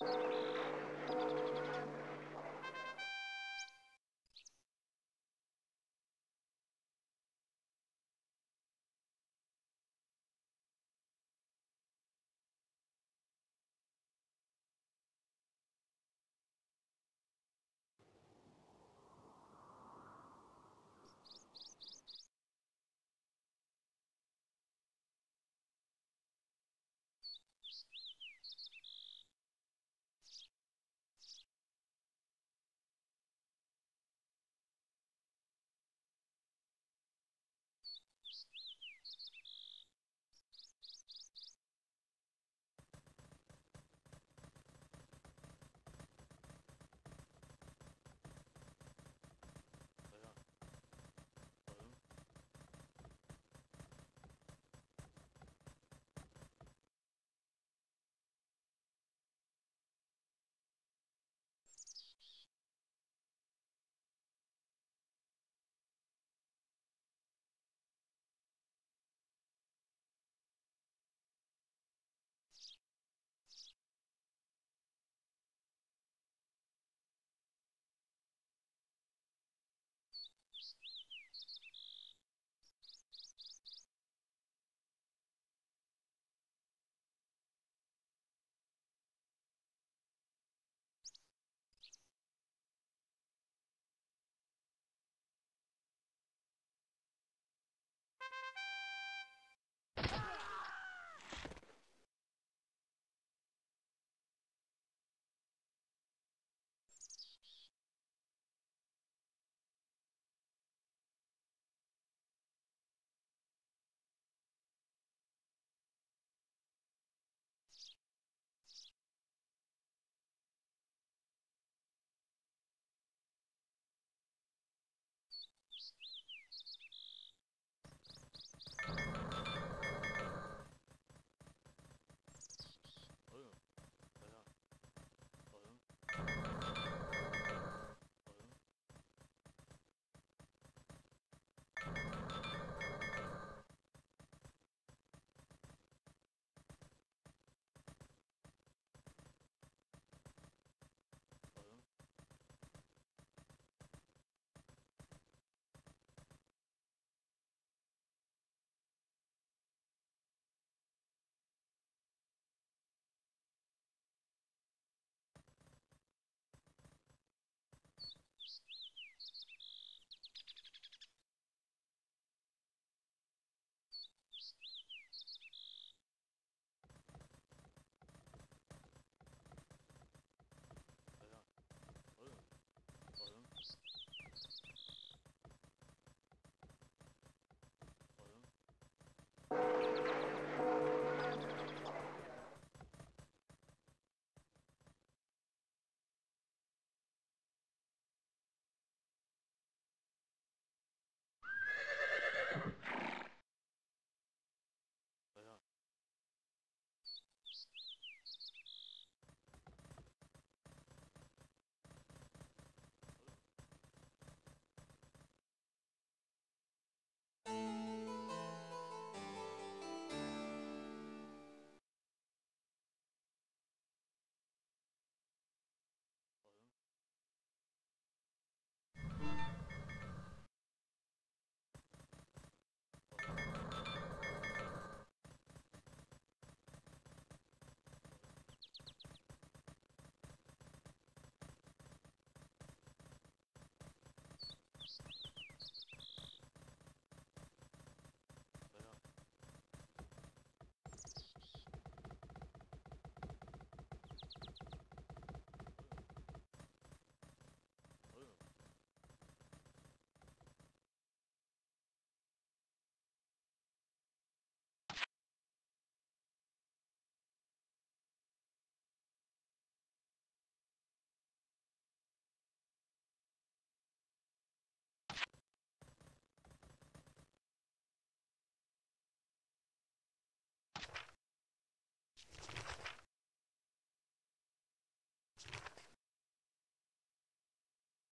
You